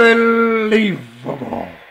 Unbelievable.